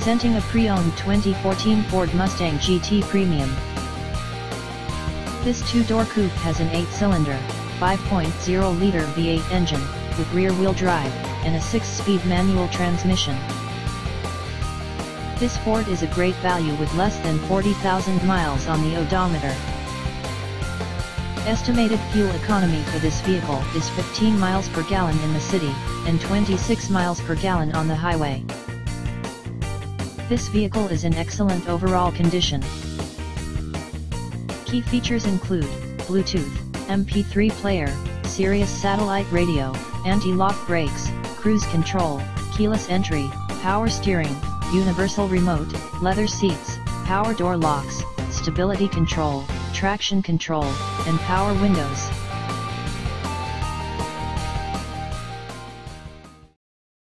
Presenting a pre-owned 2014 Ford Mustang GT Premium. This two-door coupe has an 8-cylinder, 5.0-liter V8 engine, with rear-wheel drive, and a 6-speed manual transmission. This Ford is a great value with less than 40,000 miles on the odometer. Estimated fuel economy for this vehicle is 15 miles per gallon in the city, and 26 miles per gallon on the highway. This vehicle is in excellent overall condition. Key features include, Bluetooth, MP3 player, Sirius satellite radio, anti-lock brakes, cruise control, keyless entry, power steering, universal remote, leather seats, power door locks, stability control, traction control, and power windows.